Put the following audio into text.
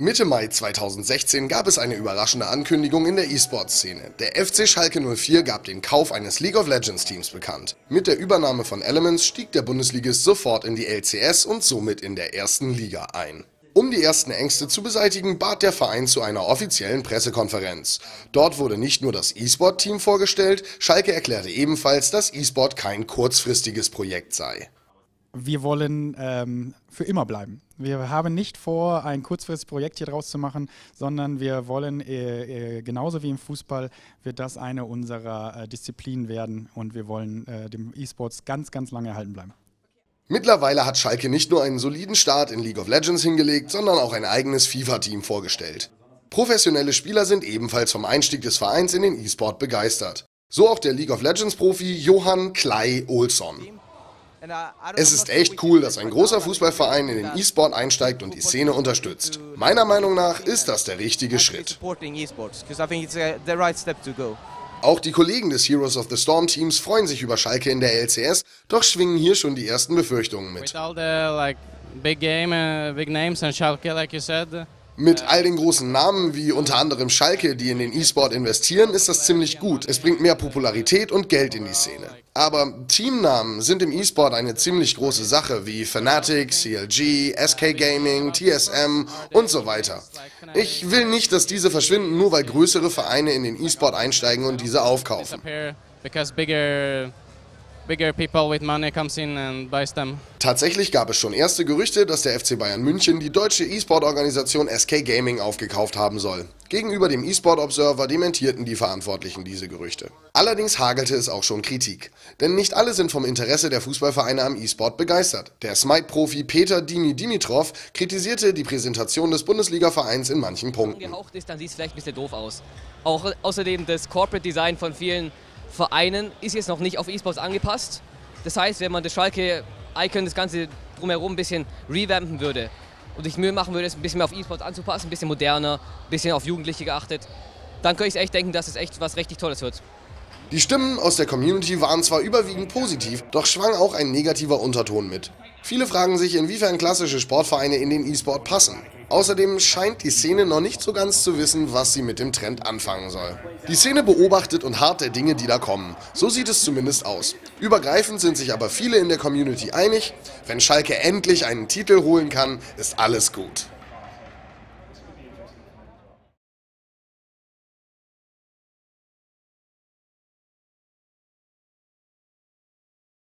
Mitte Mai 2016 gab es eine überraschende Ankündigung in der E-Sport-Szene. Der FC Schalke 04 gab den Kauf eines League of Legends Teams bekannt. Mit der Übernahme von Elements stieg der Bundesligist sofort in die LCS und somit in der ersten Liga ein. Um die ersten Ängste zu beseitigen, bat der Verein zu einer offiziellen Pressekonferenz. Dort wurde nicht nur das E-Sport-Team vorgestellt, Schalke erklärte ebenfalls, dass E-Sport kein kurzfristiges Projekt sei wir wollen ähm, für immer bleiben. Wir haben nicht vor, ein kurzfristiges Projekt hier draus zu machen, sondern wir wollen, äh, äh, genauso wie im Fußball, wird das eine unserer äh, Disziplinen werden und wir wollen äh, dem E-Sports ganz, ganz lange erhalten bleiben. Mittlerweile hat Schalke nicht nur einen soliden Start in League of Legends hingelegt, sondern auch ein eigenes FIFA-Team vorgestellt. Professionelle Spieler sind ebenfalls vom Einstieg des Vereins in den E-Sport begeistert. So auch der League of Legends-Profi Johann Klei Olsson. Es ist echt cool, dass ein großer Fußballverein in den E-Sport einsteigt und die Szene unterstützt. Meiner Meinung nach ist das der richtige Schritt. Auch die Kollegen des Heroes of the Storm Teams freuen sich über Schalke in der LCS, doch schwingen hier schon die ersten Befürchtungen mit. Mit all den großen Namen wie unter anderem Schalke, die in den E-Sport investieren, ist das ziemlich gut. Es bringt mehr Popularität und Geld in die Szene. Aber Teamnamen sind im E-Sport eine ziemlich große Sache, wie Fnatic, CLG, SK Gaming, TSM und so weiter. Ich will nicht, dass diese verschwinden, nur weil größere Vereine in den E-Sport einsteigen und diese aufkaufen bigger people with money comes in and buys them. Tatsächlich gab es schon erste Gerüchte, dass der FC Bayern München die deutsche E-Sport-Organisation SK Gaming aufgekauft haben soll. Gegenüber dem E-Sport Observer dementierten die Verantwortlichen diese Gerüchte. Allerdings hagelte es auch schon Kritik. Denn nicht alle sind vom Interesse der Fußballvereine am E-Sport begeistert. Der Smite-Profi Peter Dimi Dimitrov kritisierte die Präsentation des Bundesliga-Vereins in manchen Punkten. Wenn gehaucht ist, dann sieht es vielleicht ein bisschen doof aus. Auch außerdem das Corporate Design von vielen Vereinen ist jetzt noch nicht auf E-Sports angepasst. Das heißt, wenn man das Schalke-Icon, das Ganze drumherum ein bisschen revampen würde und sich Mühe machen würde, es ein bisschen mehr auf E-Sports anzupassen, ein bisschen moderner, ein bisschen auf Jugendliche geachtet, dann könnte ich echt denken, dass es echt was richtig Tolles wird. Die Stimmen aus der Community waren zwar überwiegend positiv, doch schwang auch ein negativer Unterton mit. Viele fragen sich, inwiefern klassische Sportvereine in den E-Sport passen. Außerdem scheint die Szene noch nicht so ganz zu wissen, was sie mit dem Trend anfangen soll. Die Szene beobachtet und hart der Dinge, die da kommen. So sieht es zumindest aus. Übergreifend sind sich aber viele in der Community einig, wenn Schalke endlich einen Titel holen kann, ist alles gut.